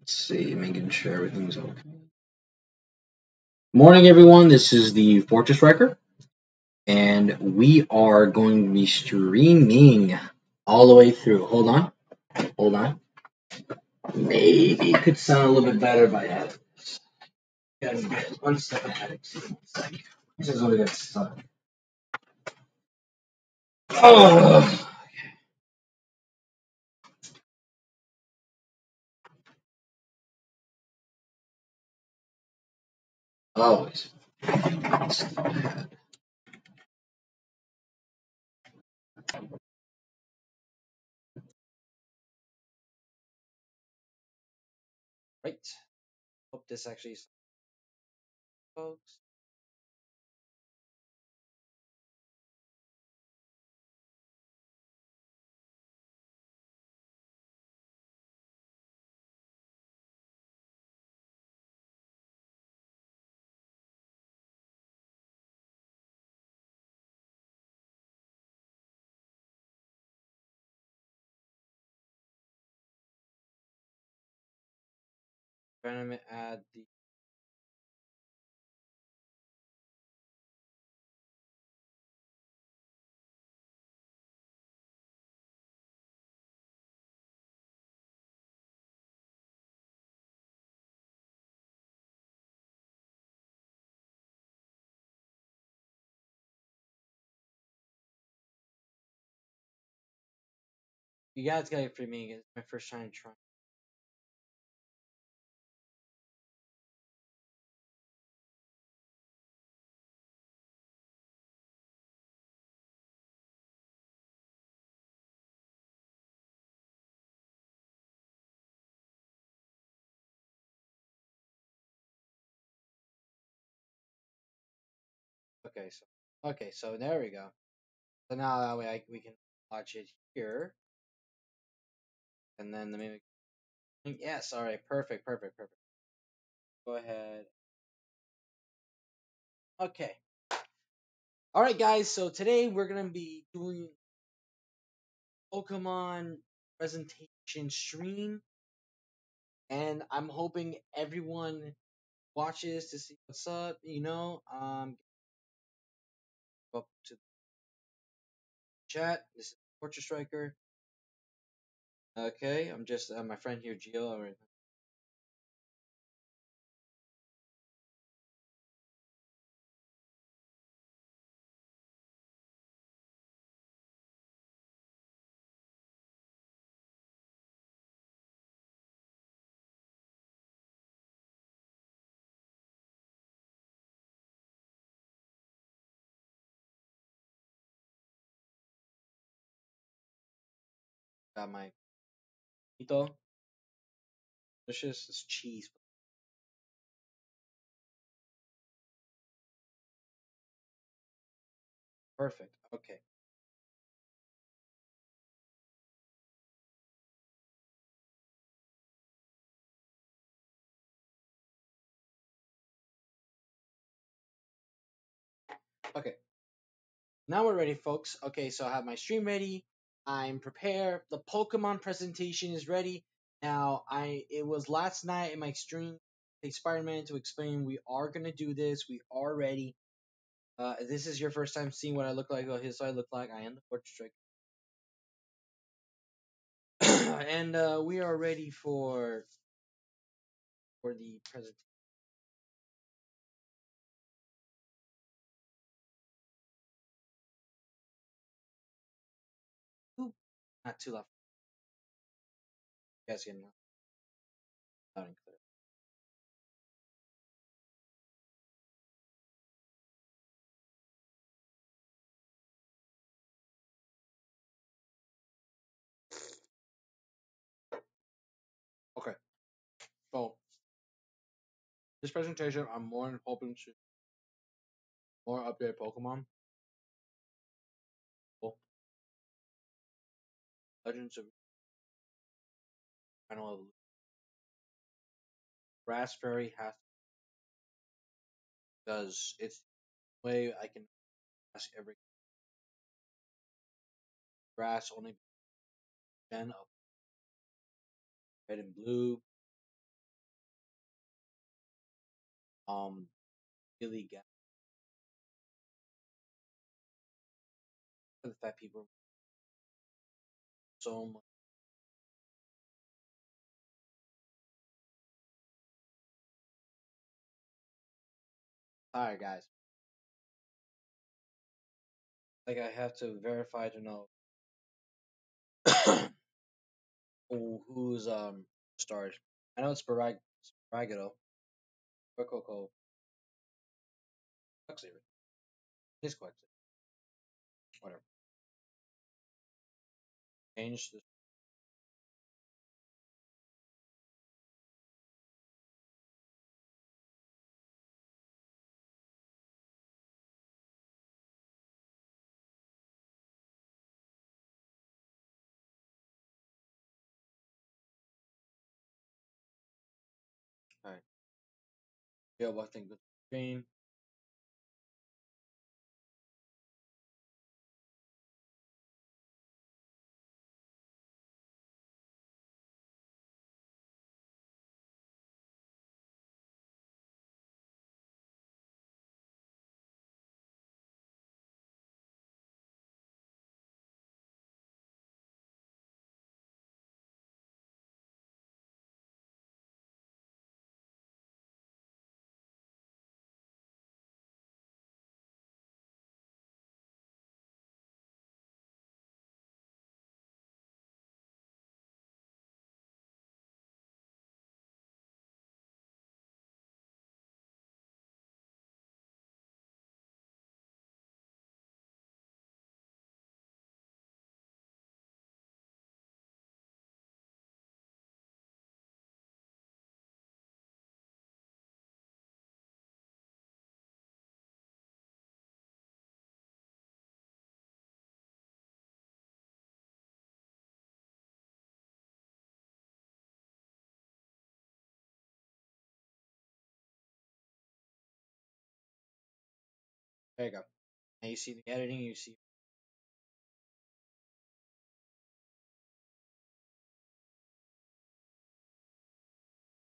Let's see, making sure everything's okay. Morning, everyone. This is the Fortress Striker, and we are going to be streaming all the way through. Hold on, hold on. Maybe it could sound a little bit better if I had one step ahead. This is only got stuck. Oh. Always. Right. Hope this actually folks. Add the You guys got it for me. It's my first time trying. Okay, so okay, so there we go. So now that way I, we can watch it here, and then the mimic. Yes, all right, perfect, perfect, perfect. Go ahead. Okay. All right, guys. So today we're gonna be doing Pokemon presentation stream, and I'm hoping everyone watches to see what's up. You know, um, up to chat. This is Fortress Striker. Okay, I'm just uh, my friend here, Gio. Got my Ito. This cheese. Perfect. Okay. Okay. Now we're ready, folks. Okay, so I have my stream ready. I'm prepared. The Pokemon presentation is ready. Now, I it was last night in my stream. Take Spider-Man to explain we are gonna do this. We are ready. Uh, this is your first time seeing what I look like, what I look like. I am the Fortress trick. and uh, we are ready for for the presentation. Not too loud. You guys can loud and clear. Okay. So this presentation, I'm more than hoping to more update Pokemon. Legends of Final Evolution. Raspberry has because it's the way I can ask every grass only gen of red and blue. um really get the fat people so. Alright, guys. Like I have to verify to know who, who's um started. I know it's Barag Baragado. Rococo. Quixley. His Quixley. Change the Alright. Yeah, well, I think the screen. There you go. Now you see the editing, you see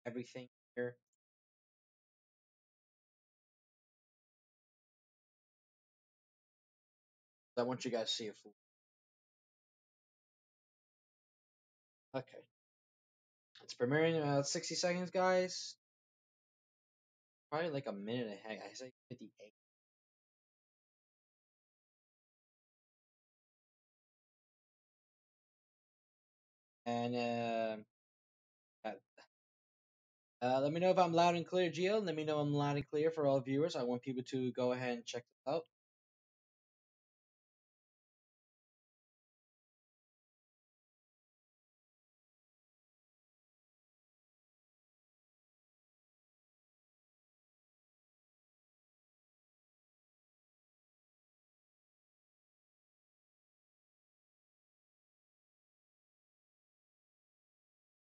everything here. I want you guys to see it full. Okay. It's premiering in about 60 seconds, guys. Probably like a minute and a half. I say 58. And uh, uh, uh, let me know if I'm loud and clear, Gio. Let me know I'm loud and clear for all viewers. I want people to go ahead and check this out.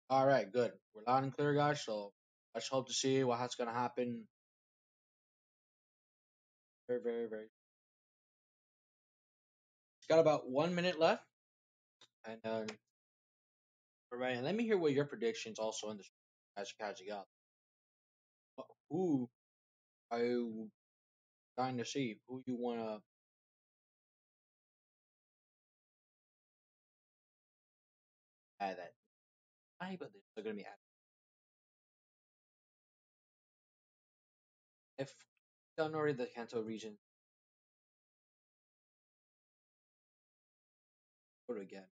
All right, good. We're loud and clear, guys. So let's hope to see what's gonna happen. Very, very, very. It's got about one minute left, and um, all right. Let me hear what your predictions also in the as catching up. Who are you trying to see? Who you wanna? add that? I but they're gonna be added. If done already the Kanto region, to again.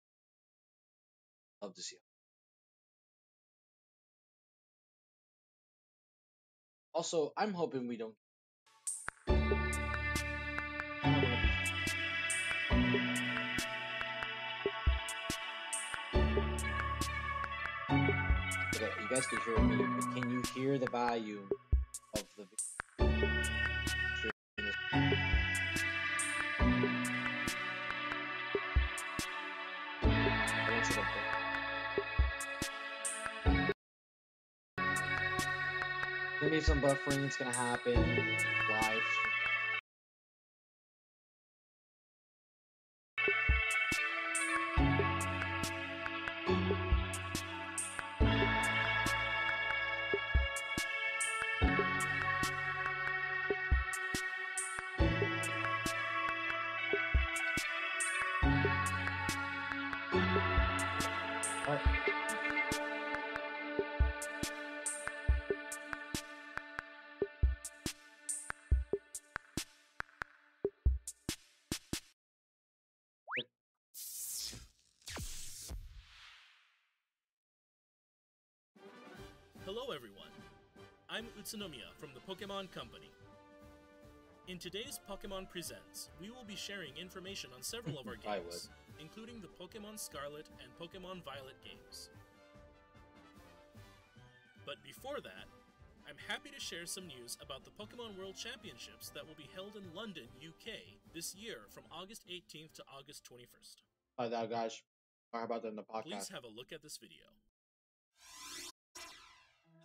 Love to see. Also, I'm hoping we don't. You guys can hear me, but can you hear the volume of the put- Gonna some buffering. It's gonna happen live. Hello everyone! I'm Utsunomiya from the Pokemon Company. In today's Pokemon Presents, we will be sharing information on several of our games, including the Pokemon Scarlet and Pokemon Violet games. But before that, I'm happy to share some news about the Pokemon World Championships that will be held in London, UK this year from August 18th to August 21st. Oh, that guys. Talk about that in the podcast. Please have a look at this video.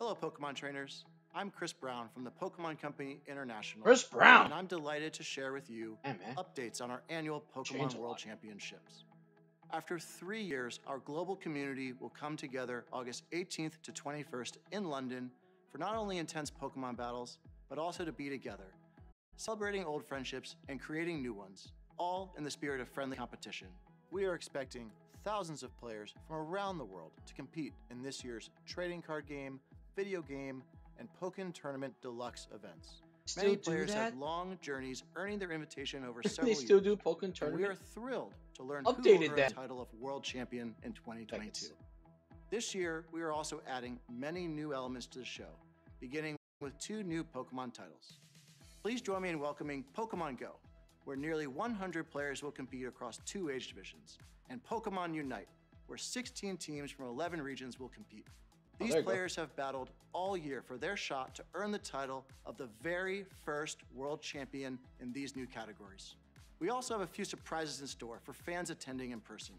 Hello, Pokemon trainers. I'm Chris Brown from the Pokemon Company International. Chris Brown! And I'm delighted to share with you Hey updates on our annual Pokemon World. Championships. After three years, our global community will come together August 18th to 21st in London for not only intense Pokemon battles, but also to be together, celebrating old friendships and creating new ones, all in the spirit of friendly competition. We are expecting thousands of players from around the world to compete in this year's trading card game, video game, and Pokken Tournament Deluxe events. Still Many players have long journeys earning their invitation over they several still years. do Pokemon And we are thrilled to learn Updated who will earn the title of World Champion in 2022. Tickets. This year, we are also adding many new elements to the show, beginning with two new Pokemon titles. Please join me in welcoming Pokemon Go, where nearly 100 players will compete across two age divisions, and Pokemon Unite, where 16 teams from 11 regions will compete. Oh, These there you go. players have battled all year for their shot to earn the title of the very first world champion in these new categories. We also have a few surprises in store for fans attending in person,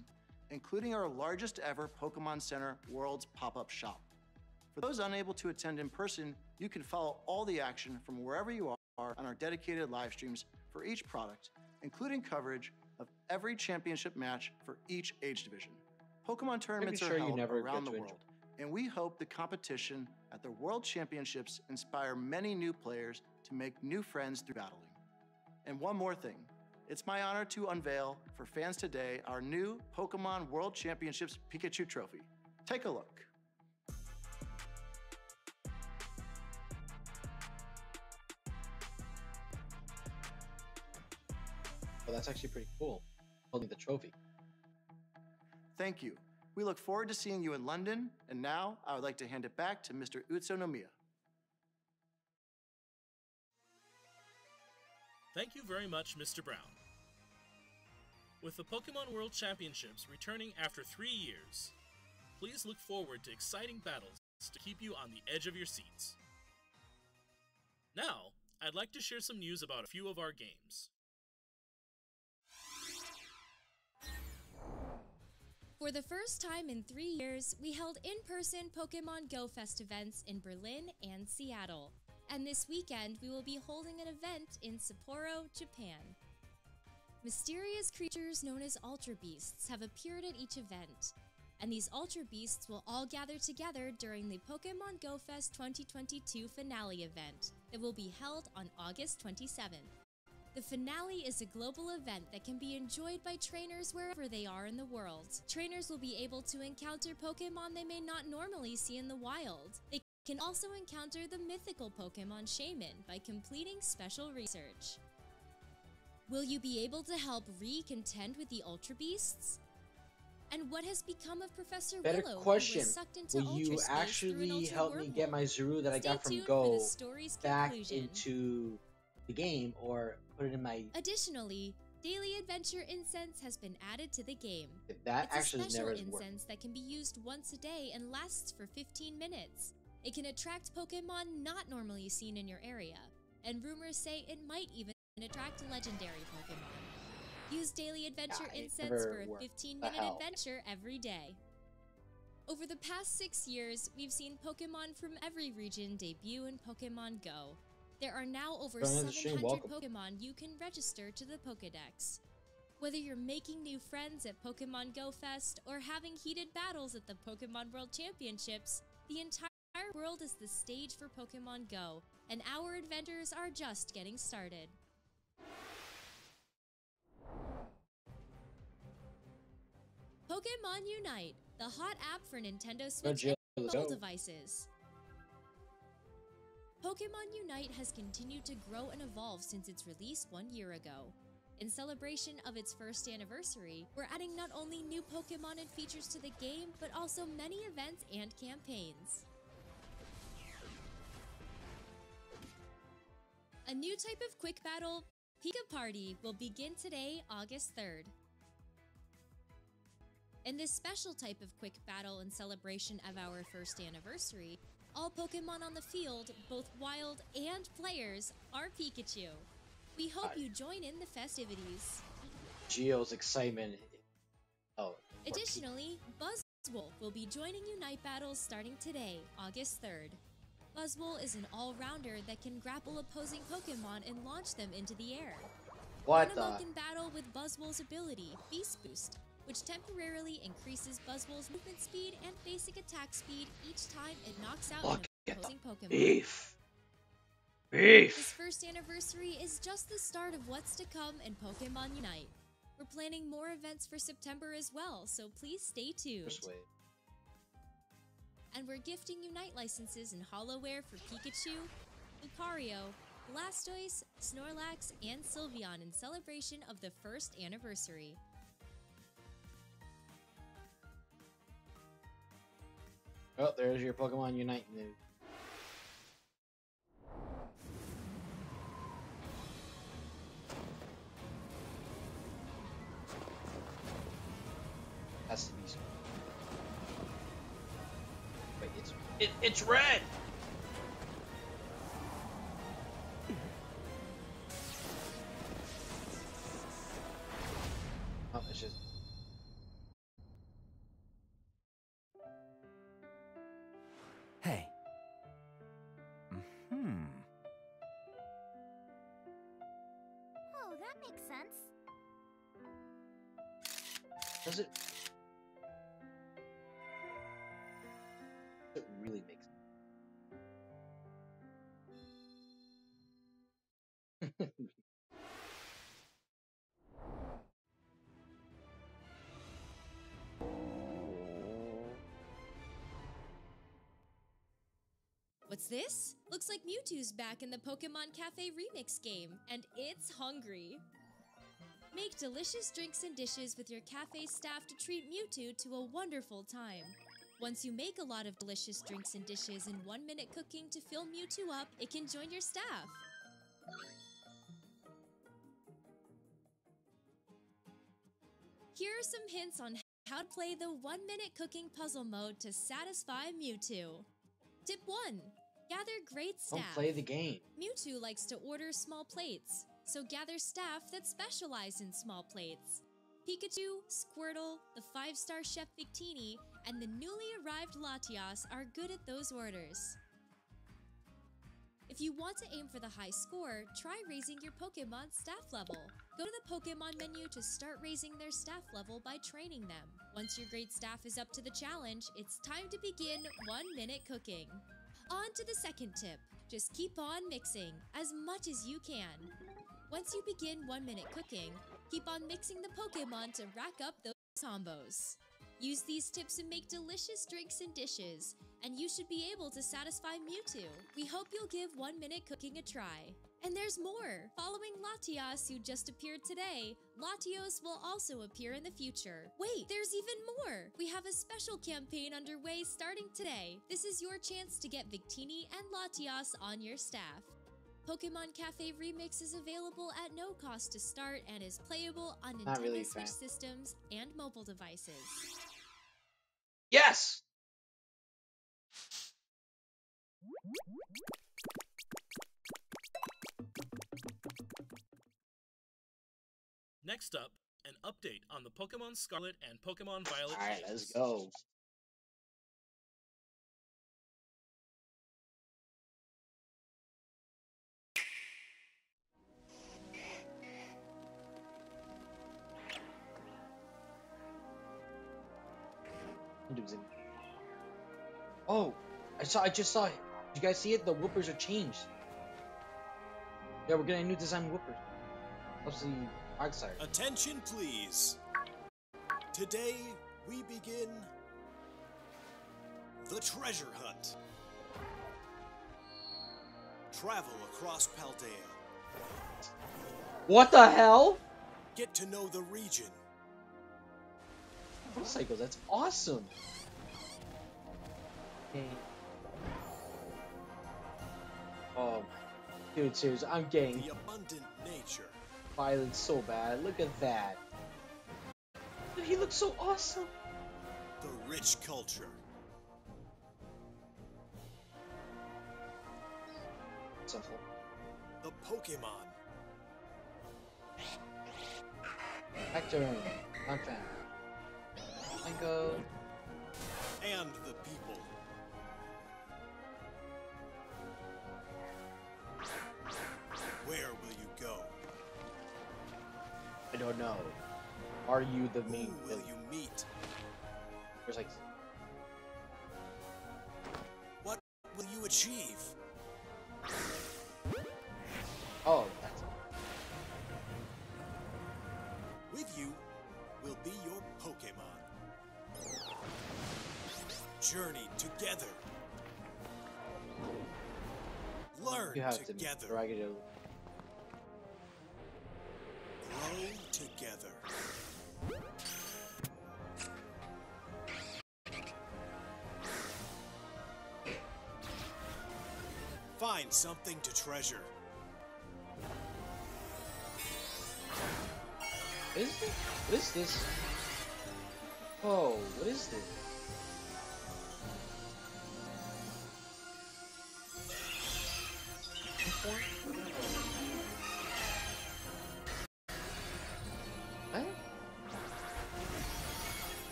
including our largest ever Pokemon Center World's pop up shop. For those unable to attend in person, you can follow all the action from wherever you are on our dedicated live streams for each product, including coverage of every championship match for each age division. Pokemon tournaments sure are you held never around the world, and we hope the competition at the World Championships inspire many new players to make new friends through battling. And one more thing. It's my honor to unveil for fans today our new Pokemon World Championships Pikachu Trophy. Take a look. Well, that's actually pretty cool. Holding the trophy. Thank you. We look forward to seeing you in London, and now I would like to hand it back to Mr. Utsunomiya. Thank you very much, Mr. Brown. With the Pokemon World Championships returning after three years, please look forward to exciting battles to keep you on the edge of your seats. Now, I'd like to share some news about a few of our games. For the first time in three years, we held in person Pokemon Go Fest events in Berlin and Seattle. And this weekend, we will be holding an event in Sapporo, Japan. Mysterious creatures known as Ultra Beasts have appeared at each event, and these Ultra Beasts will all gather together during the Pokemon Go Fest 2022 finale event that will be held on August 27th. The finale is a global event that can be enjoyed by trainers wherever they are in the world. Trainers will be able to encounter Pokemon they may not normally see in the wild. They can also encounter the mythical Pokemon Shaymin by completing special research. Will you be able to help Rhi contend with the Ultra Beasts? And what has become of Professor Better Willow, who question. was sucked into Will you Ultra Space through an actually help me get my Zuru that I got from Go back conclusion. into the game or put it in my. Additionally, Daily Adventure Incense has been added to the game. That it's actually a special never worked. incense that can be used once a day and lasts for 15 minutes. It can attract Pokemon not normally seen in your area, and rumors say it might even attract legendary Pokemon. Use Daily Adventure Ah, it Incense for a 15 minute adventure every day. Over the past six years, we've seen Pokemon from every region debut in Pokemon Go. There are now over Join in the stream, 700. Pokemon you can register to the Pokedex. Whether you're making new friends at Pokemon Go Fest or having heated battles at the Pokemon World Championships, the entire world is the stage for Pokemon Go, and our adventures are just getting started. Pokemon Unite, the hot app for Nintendo Switch and mobile devices. Pokemon Unite has continued to grow and evolve since its release one year ago. In celebration of its first anniversary, we're adding not only new Pokemon and features to the game, but also many events and campaigns. A new type of quick battle, Pika Party, will begin today, August 3rd. In this special type of quick battle in celebration of our first anniversary, all Pokemon on the field, both wild and players, are Pikachu. We hope you join in the festivities. Geo's excitement. Oh. Additionally, Buzzwole will be joining Unite battles starting today, August 3rd. Buzzwole is an all-rounder that can grapple opposing Pokemon and launch them into the air. What Animo the? can battle with Buzzwole's ability, Beast Boost, which temporarily increases Buzzwole's movement speed and basic attack speed each time it knocks out Look an opposing Pokemon. beef. Beef. This first anniversary is just the start of what's to come in Pokemon Unite. We're planning more events for September as well, so please stay tuned. Persuade. And we're gifting Unite licenses in Holowear for Pikachu, Lucario, Blastoise, Snorlax, and Sylveon in celebration of the first anniversary. Oh, there's your Pokemon Unite news. What's this? Looks like Mewtwo's back in the Pokemon Cafe Remix game, and it's hungry. Make delicious drinks and dishes with your cafe staff to treat Mewtwo to a wonderful time. Once you make a lot of delicious drinks and dishes in one minute cooking to fill Mewtwo up, it can join your staff. Here are some hints on how to play the one minute cooking puzzle mode to satisfy Mewtwo. Tip 1 Gather great staff. Don't play the game. Mewtwo likes to order small plates, so gather staff that specialize in small plates. Pikachu, Squirtle, the five star chef Victini, and the newly arrived Latias are good at those orders. If you want to aim for the high score, try raising your Pokemon staff level. Go to the Pokemon menu to start raising their staff level by training them. Once your great staff is up to the challenge, it's time to begin one minute cooking. On to the second tip. Just keep on mixing as much as you can. Once you begin one minute cooking, keep on mixing the Pokemon to rack up those combos. Use these tips to make delicious drinks and dishes, and you should be able to satisfy Mewtwo. We hope you'll give one minute cooking a try. And there's more! Following Latias, who just appeared today, Latios will also appear in the future. Wait, there's even more! We have a special campaign underway starting today. This is your chance to get Victini and Latias on your staff. Pokemon Cafe Remix is available at no cost to start and is playable on Not Nintendo really Switch fan. systems and mobile devices. Yes. Next up, an update on the Pokemon Scarlet and Pokemon Violet. All right, games. let's go. Oh, I saw. I just saw it. Did you guys see it? The Woopers are changed. Yeah, we're getting a new design Woopers. That's dark side. Attention, please. Today we begin the treasure hunt. Travel across Paldea. What the hell? Get to know the region. Cycles, that's awesome. Okay. Oh my. Dude, seriously, I'm getting The abundant nature. Violent so bad. Look at that. Dude, he looks so awesome. The rich culture. Simple. The Pokemon. Hector, I'm fan. Mango. And the don't know. Are you the Who will villain? you meet? There's like What will you achieve? oh, that's With you will be your Pokemon. Journey together. Learn you have together. drag something to treasure. Is it? What is this? Oh, what is this?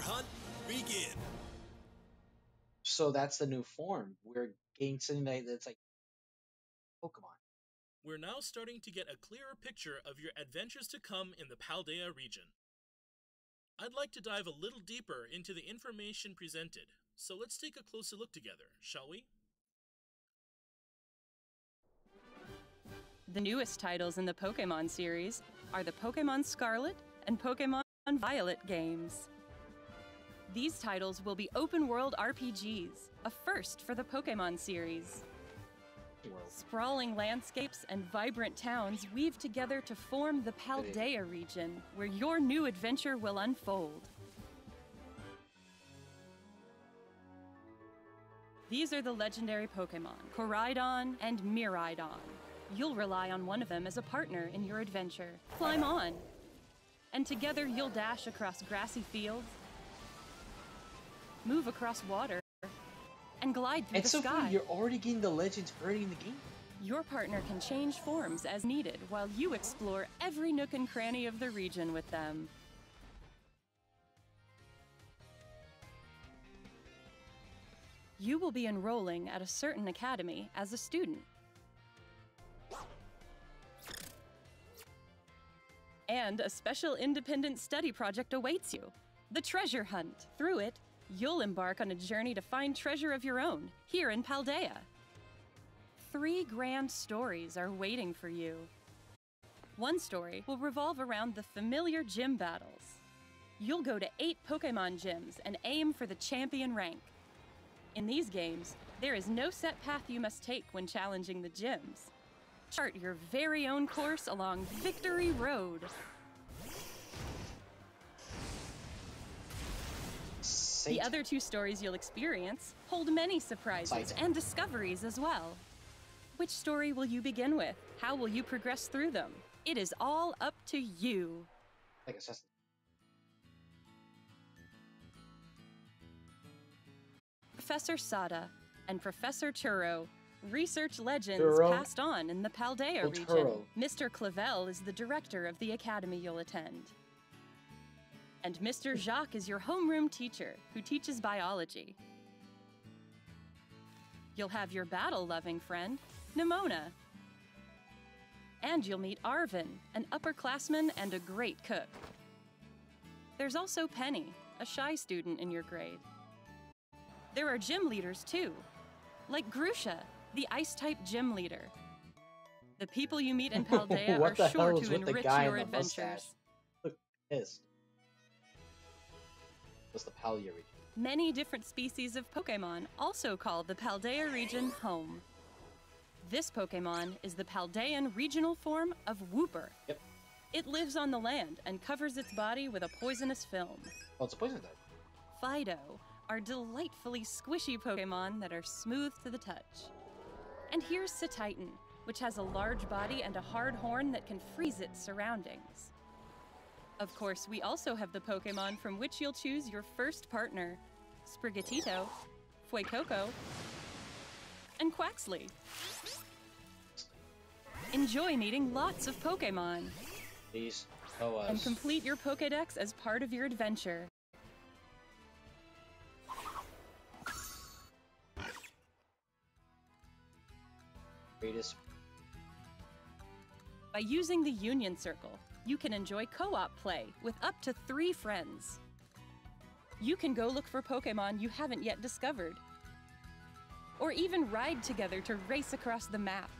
Treasure hunt begin. So that's the new form. We're getting something that's like Pokemon. We're now starting to get a clearer picture of your adventures to come in the Paldea region. I'd like to dive a little deeper into the information presented, so let's take a closer look together, shall we? The newest titles in the Pokemon series are the Pokemon Scarlet and Pokemon Violet games. These titles will be open world RPGs, a first for the Pokemon series. Sprawling landscapes and vibrant towns weave together to form the Paldea region, where your new adventure will unfold. These are the legendary Pokemon, Koraidon and Miraidon. You'll rely on one of them as a partner in your adventure. Climb on! And together you'll dash across grassy fields, move across water, and glide through And the so sky. far, you're already getting the legends early in the game. Your partner can change forms as needed while you explore every nook and cranny of the region with them. You will be enrolling at a certain academy as a student. And a special independent study project awaits you the Treasure Hunt. Through it, you'll embark on a journey to find treasure of your own here in Paldea. Three grand stories are waiting for you. One story will revolve around the familiar gym battles. You'll go to eight Pokemon gyms and aim for the champion rank. In these games, there is no set path you must take when challenging the gyms. Chart your very own course along Victory Road. The other two stories you'll experience hold many surprises and discoveries as well. Which story will you begin with? How will you progress through them? It is all up to you. like Assassin. Professor Sada and Professor Turo, research legends passed on in the Paldea Oh, region. Mr. Clavel is the director of the academy you'll attend. And Mr. Jacques is your homeroom teacher who teaches biology. You'll have your battle loving friend, Nemona. And you'll meet Arven, an upperclassman and a great cook. There's also Penny, a shy student in your grade. There are gym leaders too, like Grusha, the ice type gym leader. The people you meet in Paldea are sure to enrich your in the mustache? adventures. Look pissed. What's the Palia region? Many different species of Pokemon also call the Paldea region home. This Pokemon is the Paldean regional form of Wooper. Yep. It lives on the land and covers its body with a poisonous film. Oh, it's a poison type. Fidough are delightfully squishy Pokemon that are smooth to the touch. And here's Cetitan, which has a large body and a hard horn that can freeze its surroundings. Of course, we also have the Pokemon from which you'll choose your first partner Sprigatito, Fuecoco, and Quaxly. Enjoy meeting lots of Pokemon Please show us. and complete your Pokedex as part of your adventure. greatest. By using the Union Circle, you can enjoy co op play with up to three friends. You can go look for Pokemon you haven't yet discovered, or even ride together to race across the map.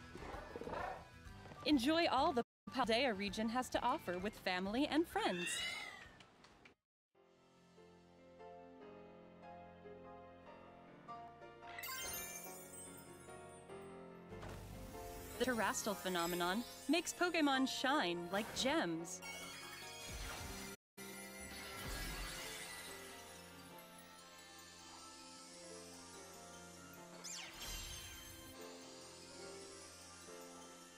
Enjoy all the Paldea region has to offer with family and friends. The Terastal phenomenon makes Pokemon shine like gems.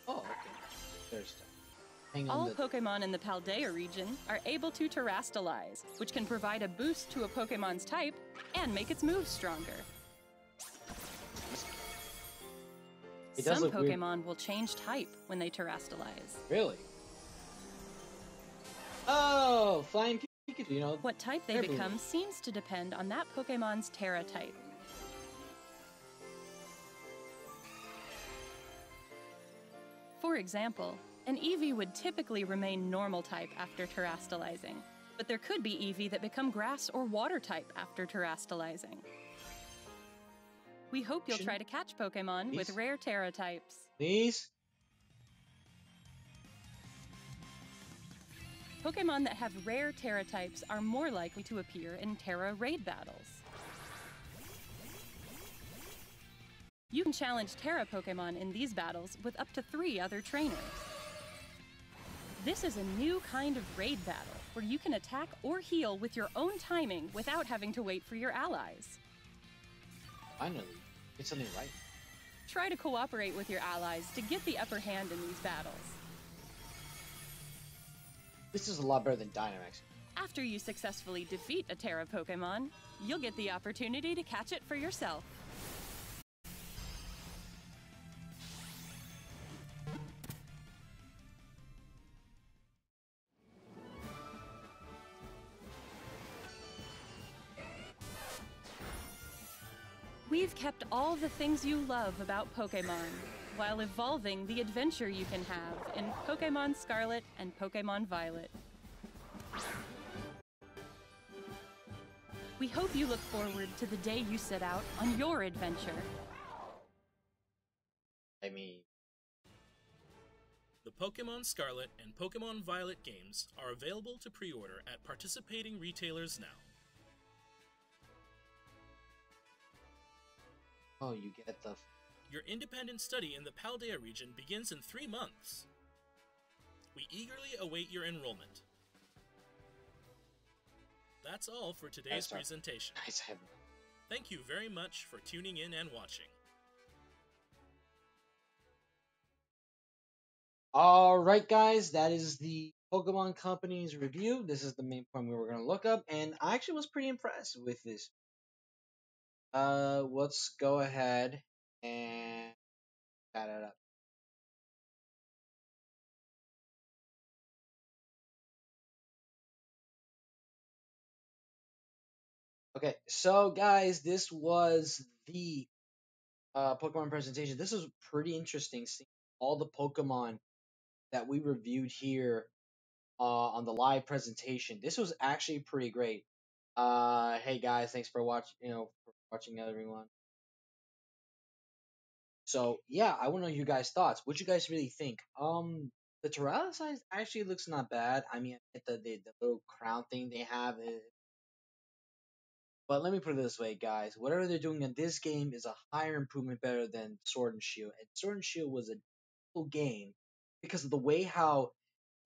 Oh, okay. There's. All Pokemon in the Paldea region are able to Terastalize, which can provide a boost to a Pokemon's type and make its moves stronger. It Some look weird. Pokemon will change type when they Terastalize. Really? Oh, flying Pikachu. You know. What type they become seems to depend on that Pokemon's Tera type. For example, an Eevee would typically remain normal type after terastalizing, but there could be Eevee that become grass or water type after terastalizing. We hope you'll try to catch Pokemon with rare Tera types. Please. Pokemon that have rare Tera types are more likely to appear in Tera raid battles. You can challenge Tera Pokemon in these battles with up to three other trainers. This is a new kind of raid battle where you can attack or heal with your own timing without having to wait for your allies. Finally, get something right. Try to cooperate with your allies to get the upper hand in these battles. This is a lot better than Dynamax. After you successfully defeat a Tera Pokemon, you'll get the opportunity to catch it for yourself. We've kept all the things you love about Pokemon while evolving the adventure you can have in Pokemon Scarlet and Pokemon Violet. We hope you look forward to the day you set out on your adventure. I mean, The Pokemon Scarlet and Pokemon Violet games are available to pre order at participating retailers now. Oh, you get the. Your independent study in the Paldea region begins in three months. We eagerly await your enrollment. That's all for today's Nice, presentation. Nice. Thank you very much for tuning in and watching. All right, guys, that is the Pokemon Company's review. This is the main point we were going to look up, and I actually was pretty impressed with this. Uh, let's go ahead and add it up. Okay, so guys, this was the uh, Pokemon presentation. This was pretty interesting. Seeing all the Pokemon that we reviewed here uh, on the live presentation. This was actually pretty great. Uh, hey guys, thanks for watching. You know, watching everyone. So yeah, I want to know your guys' thoughts. What you guys really think? Um, the Terralize actually looks not bad. I mean, the the, the little crown thing they have is. But let me put it this way, guys. Whatever they're doing in this game is a higher improvement better than Sword and Shield. And Sword and Shield was a cool game because of the way how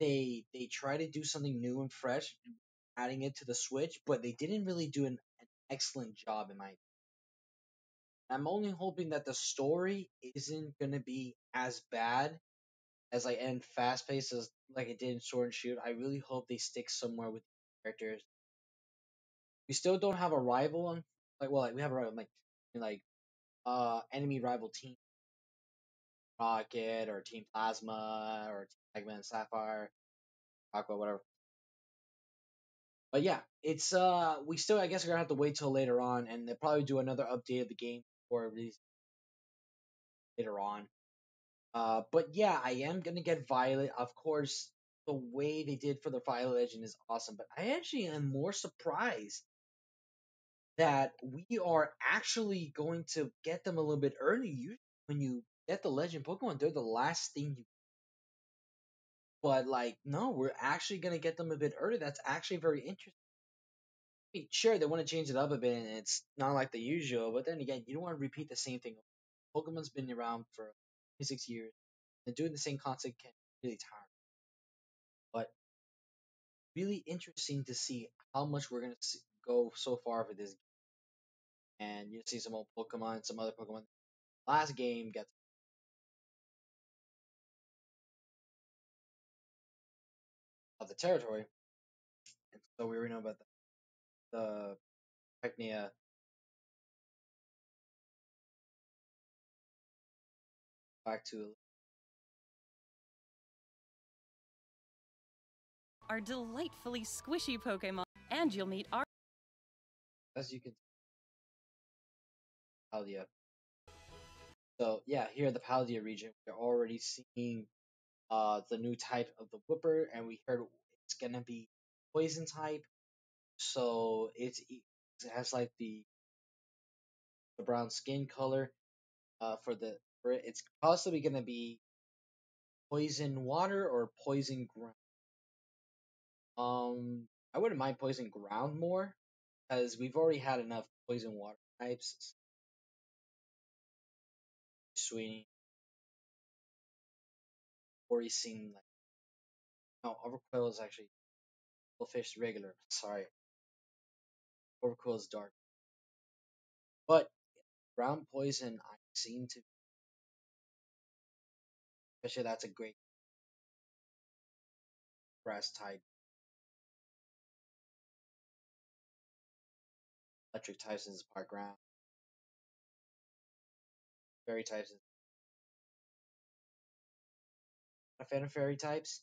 they they try to do something new and fresh, adding it to the Switch, but they didn't really do an, an excellent job in my. I'm only hoping that the story isn't gonna be as bad as like and fast paced as like it did in Sword and Shield. I really hope they stick somewhere with the characters. We still don't have a rival on like well like we have a rival like like uh enemy rival team Rocket or Team Plasma or Team Eggman Sapphire, Aqua, whatever. But yeah, it's uh we still I guess we're gonna have to wait till later on and they'll probably do another update of the game or release later on. Uh but yeah, I am gonna get Violet. Of course, the way they did for the Violet Legend is awesome, but I actually am more surprised that we are actually going to get them a little bit early. Usually when you get the legend Pokemon, they're the last thing you but like no, we're actually gonna get them a bit early. That's actually very interesting. Sure, they want to change it up a bit, and it's not like the usual. But then again, you don't want to repeat the same thing. Pokemon's been around for 26 years, and doing the same concept can really tire. But really interesting to see how much we're gonna see, go so far for this. Game. And you see some old Pokemon, some other Pokemon. Last game gets of the territory. And so we already know about the, the Pecnia back to Are delightfully squishy Pokemon, and you'll meet our. as you can Paldea. So yeah, here in the Paldea region, we're already seeing uh the new type of the Wooper, and we heard it's gonna be poison type. So it's it has like the the brown skin color. Uh, for the for it, it's possibly gonna be poison water or poison ground. Um, I wouldn't mind poison ground more, because we've already had enough poison water types. Sweeney, already seen like no Overqwil is actually fish regular. Sorry, Is dark, but ground poison I seem to, especially that's a great grass type. Electric types is part ground. Fairy types not a fan of fairy types.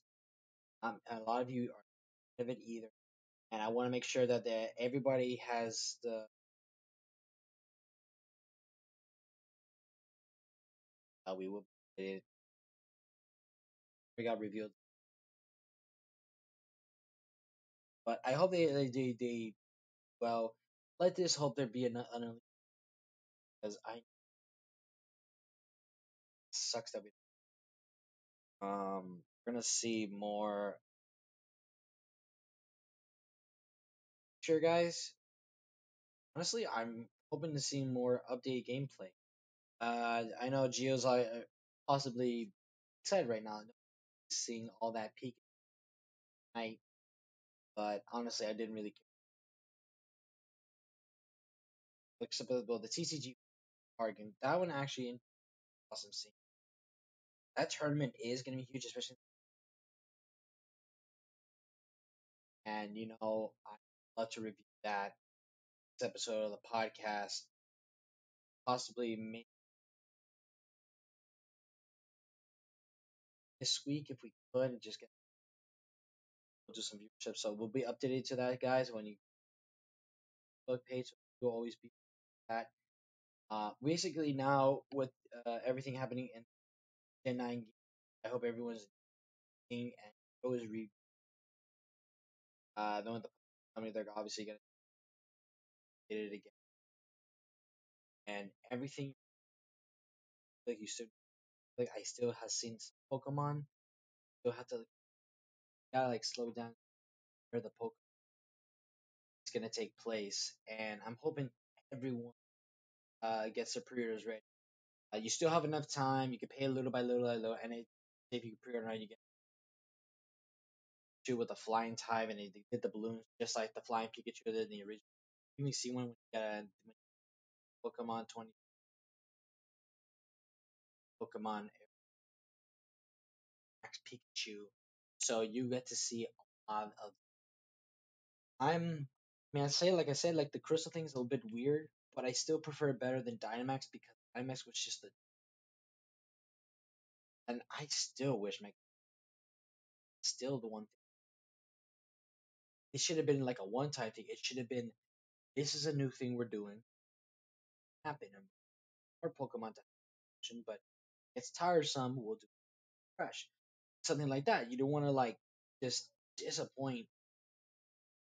Um, a lot of you are of it either. And I want to make sure that the, everybody has the uh, we will it we got revealed. But I hope they they they, they well let this hope there be an an because I sucks that we um we're gonna see more sure guys. Honestly i'm hoping to see more updated gameplay. Uh i know geo's uh, possibly excited right now seeing all that peak night but honestly i didn't really care. Except for well, the tcg bargain that one actually awesome seeing that tournament is going to be huge especially and you know I'd love to review that this episode of the podcast. Possibly this week if we could and just get we'll do some viewership. So we'll be updated to that, guys. When you book page, you'll always be that. Uh, basically now with uh, everything happening in Gen 9, I hope everyone's and always read. Uh, the I mean, they're obviously gonna get it again, and everything like you still like I still have seen Pokemon. Still have to gotta like slow down where the Pokemon is gonna take place, and I'm hoping everyone uh gets their pre-orders ready. Uh, you still have enough time. You can pay a little by little, by little, and if you pre-order, now, you get Pikachu with the flying type, and they, did the balloons just like the flying Pikachu did in the original. You can see one with uh, Pokemon 20 Pokemon Max Pikachu. So you get to see a lot of. I'm, I mean, I say like I said, like the crystal thing is a little bit weird, but I still prefer it better than Dynamax because Dynamax was just the. And I still wish my. Still the one thing. It should have been like a one time thing. It should have been, this is a new thing we're doing. Happen um, or Pokemon type, but it's tiresome. We'll do fresh, something like that. You don't want to like just disappoint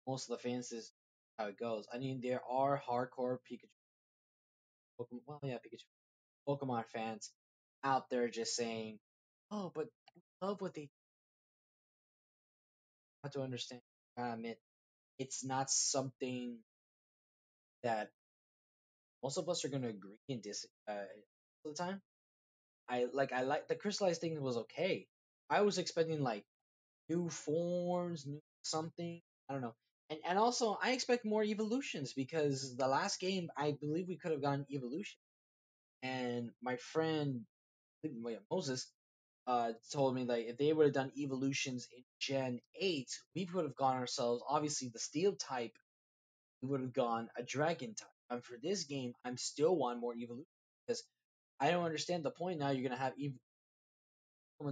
most of the fans. Is how it goes. I mean, there are hardcore Pikachu, Pokemon, well, yeah, Pikachu, Pokemon fans out there just saying, "Oh, but we love what they." Have to understand. Um, it it's not something that most of us are gonna agree and dis uh all the time. I like I like the crystallized thing was okay. I was expecting like new forms, new something. I don't know. And and also I expect more evolutions because the last game I believe we could have gotten evolution. And my friend Moses uh told me like if they would have done evolutions in Gen 8, we would have gone ourselves obviously the steel type we would have gone a dragon type. And for this game, I'm still want more evolution because I don't understand the point now. You're gonna have ev-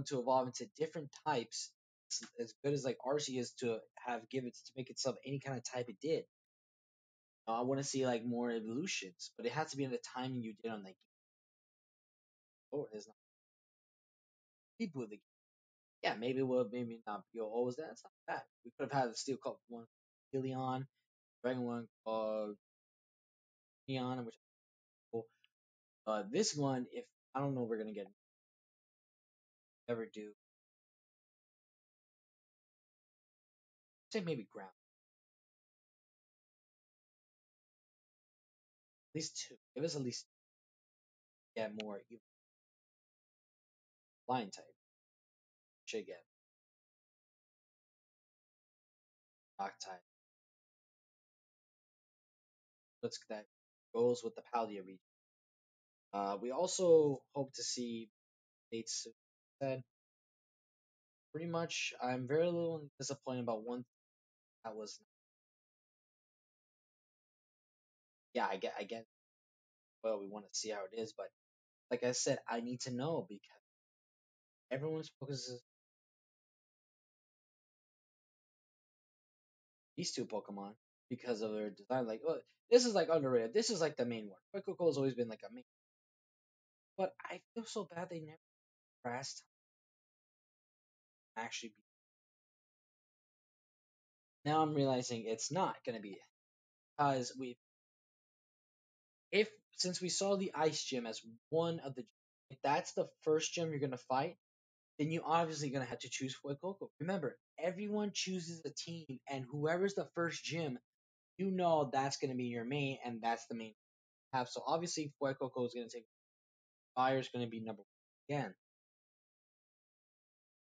to evolve into different types. It's as good as like Arceus to have given to make itself any kind of type it did. I want to see like more evolutions, but it has to be in the timing you did on that game. Oh, there's not people with the game. Yeah, maybe it will, maybe not be always that. It's not bad. We could have had a Steel Cup one, Helion, Dragon one called Neon, which cool. Uh, this one, if I don't know, we're gonna get ever do. Say maybe ground. At least two. Give us at least get more even line type. Should get rock type. Let's that goes with the Paldea region. Uh, we also hope to see dates. Pretty much, I'm very little disappointed about one that was. Yeah, I get, I get. Well, we want to see how it is, but like I said, I need to know because everyone's focuses these two Pokemon because of their design. Like, oh, this is like underrated. This is like the main one. Fuecoco has always been like a main. But I feel so bad they never pressed actually be. Now I'm realizing it's not gonna be because we if since we saw the ice gym as one of the that's the first gym you're gonna fight, then you're obviously gonna have to choose Fuecoco. Remember, everyone chooses a team, and whoever's the first gym, you know that's gonna be your main, and that's the main have. So obviously Fuecoco is gonna take Fire's gonna be number one again.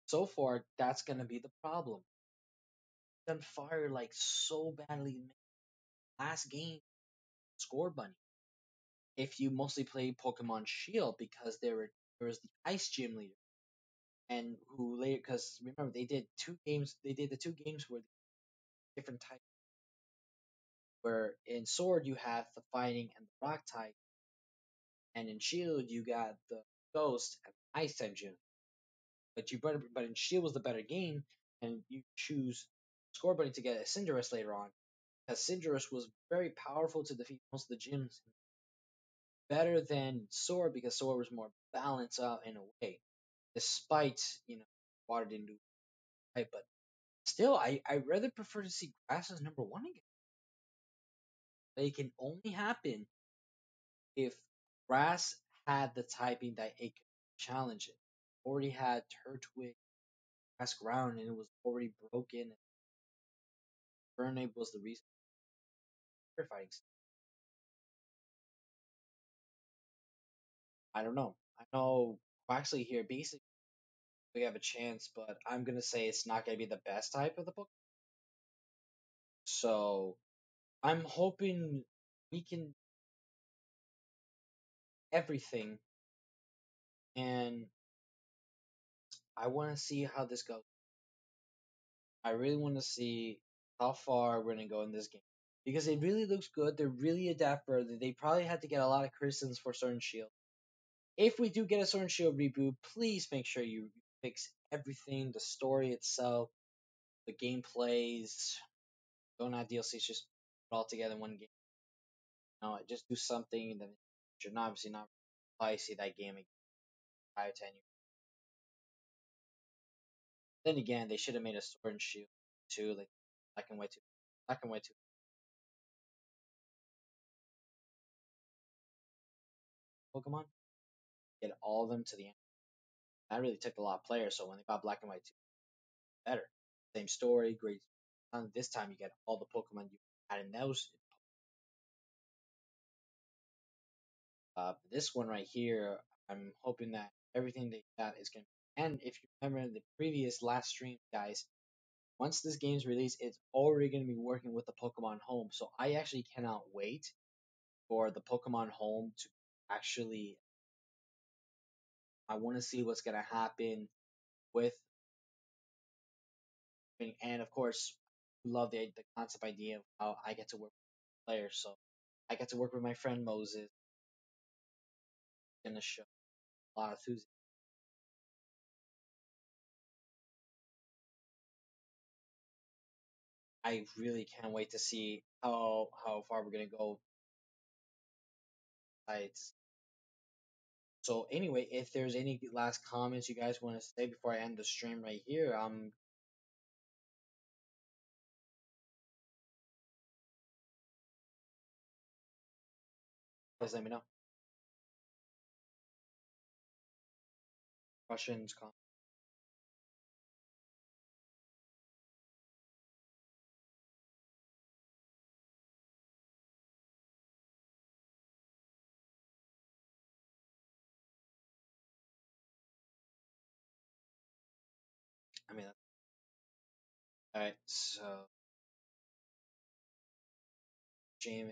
So far, that's gonna be the problem. Done fire like so badly last game, Scorbunny. If you mostly play Pokemon Shield because there were there was the Ice Gym leader, and who later because remember they did two games. They did the two games where different types. Where in Sword you have the fighting and the rock type, and in Shield you got the Ghost and the Ice type. But you better, but in Shield was the better game, and you choose Scorbunny to get a Cinderace later on, because Cinderace was very powerful to defeat most of the gyms. Better than Sword because Sword was more balanced out in a way, despite you know Water didn't do right, but still, I I rather prefer to see Grass as number one again. It can only happen if Grass had the typing that it could challenge it. Already had Turtwig, Grass Ground, and it was already broken. Infernape was the reason for fighting. I don't know. I know Quaxly here basically we have a chance, but I'm gonna say it's not gonna be the best type of the book. So I'm hoping we can everything and I want to see how this goes. I really want to see how far we're going to go in this game because it really looks good. They're really adaptable. They probably had to get a lot of criticisms for certain and Shield. If we do get a Sword and Shield reboot, please make sure you fix everything, the story itself, the gameplays. Don't add DLCs, just put it all together in one game. No, just do something that you're not obviously not probably see that game again five, ten years. Then again, they should have made a sword and shield too, like black and white too. Black and white too. Pokemon, get all of them to the end. That really took a lot of players, so when they got black and white too, better. Same story, great. This time you get all the Pokemon you had in those. Uh, this one right here, I'm hoping that everything they got is going to. And if you remember the previous last stream, guys, once this game's released, it's already going to be working with the Pokemon Home. So I actually cannot wait for the Pokemon Home to actually. I want to see what's going to happen with. And of course, love the the concept idea of how I get to work with players. So I get to work with my friend Moses in the show. A lot of enthusiasm. I really can't wait to see how how far we're gonna go. It's so anyway, if there's any last comments you guys want to say before I end the stream right here, um, guys let me know. Questions, comments. Alright, so stream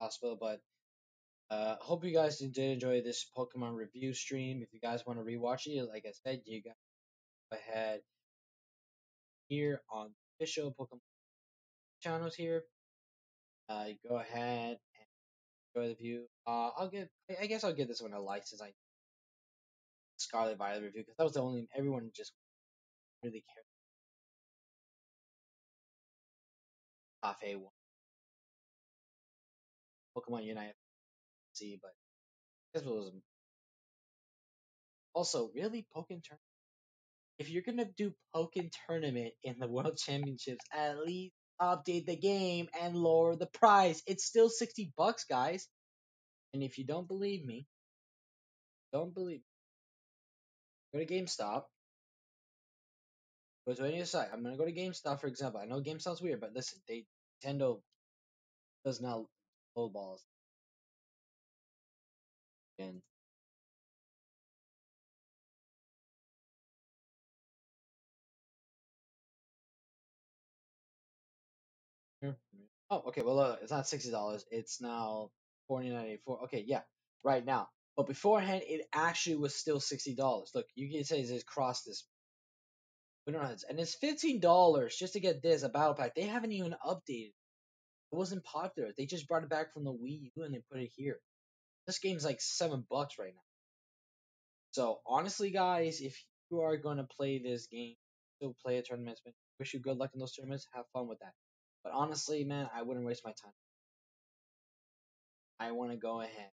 possible, but uh, hope you guys did enjoy this Pokemon review stream. If you guys want to rewatch it, like I said, you guys go ahead here on official Pokemon channels here. Uh, go ahead and enjoy the view. Uh, I'll give, I guess I'll give this one a like since I Scarlet Violet review because that was the only everyone just really cared. Cafe one. Pokemon Unite see, but this was also really Pokken tournament. If you're gonna do Pokken tournament in the World Championships, at least update the game and lower the price. It's still sixty bucks, guys. And if you don't believe me, don't believe. Me, go to GameStop. Go to any site. I'm gonna go to GameStop for example. I know Game sounds weird, but listen, they Nintendo does not low balls and Oh, okay. Well, uh, it's not sixty dollars. It's now forty nine eighty four. Okay, yeah, right now. But beforehand, it actually was still sixty dollars. Look, you can say it's cross this. We don't know, and it's fifteen dollars just to get this a battle pack. They haven't even updated. It wasn't popular. They just brought it back from the Wii U and they put it here. This game's like seven bucks right now. So honestly, guys, if you are gonna play this game, still play a tournament. Wish you good luck in those tournaments. Have fun with that. But honestly, man, I wouldn't waste my time. I want to go ahead.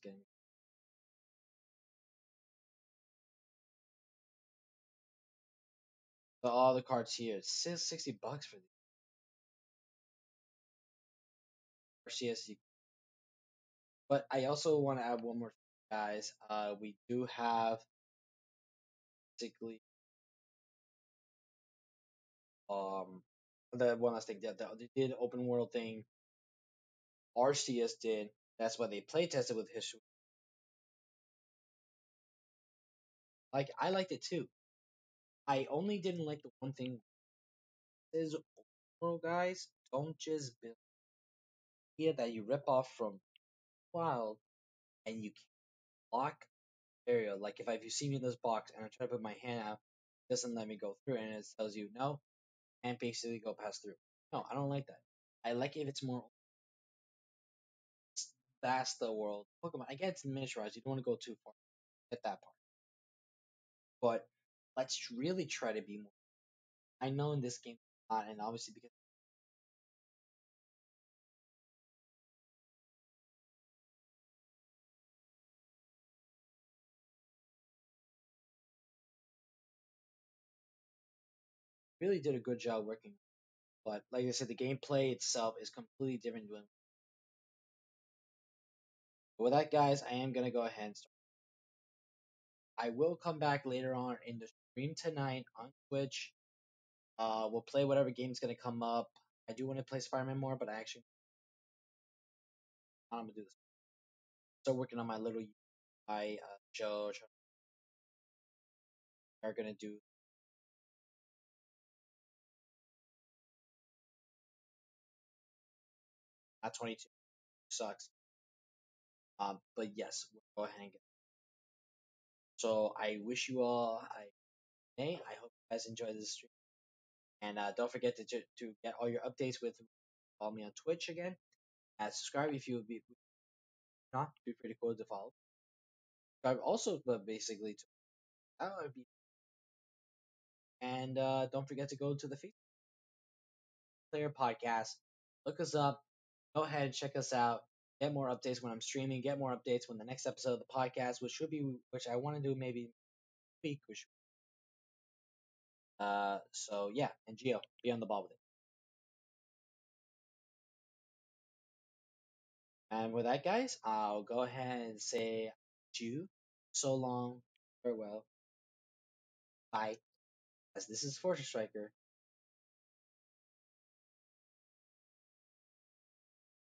Skin. So all the cards here, it's 60 bucks for these. CSC. But I also want to add one more thing, guys. Uh, we do have basically um the one last thing that they did open world thing. Arceus did That's why they play tested with history. Like I liked it too. I only didn't like the one thing is world guys don't just build here that you rip off from wild and you block area. Like if I, you see me in this box and I try to put my hand out, it doesn't let me go through and it tells you no and basically go pass through. No, I don't like that. I like if it's more that's the world. Pokemon. I get it's miniaturized. You don't want to go too far. Get that part. But let's really try to be more. I know in this game, not, and obviously because really did a good job working. But like I said, the gameplay itself is completely different. But with that, guys, I am gonna go ahead and start. I will come back later on in the stream tonight on Twitch. Uh, we'll play whatever game's gonna come up. I do want to play Spider-Man more, but I actually I'm gonna do this. Still working on my little I uh, show. Are gonna do at 22 sucks. Um, but yes, we'll go ahead and get. So I wish you all a day. I hope you guys enjoy this stream, and uh, don't forget to to get all your updates with follow me on Twitch again. And subscribe if you would be not be pretty cool to follow. Subscribe also, but basically to that would be. And uh, don't forget to go to the Facebook Player Podcast. Look us up. Go ahead check us out get more updates when I'm streaming, get more updates when the next episode of the podcast, which should be, which I want to do maybe week, which, uh, so yeah, and Geo, be on the ball with it. And with that, guys, I'll go ahead and say to you so long, farewell, bye, as this is Fortress Striker,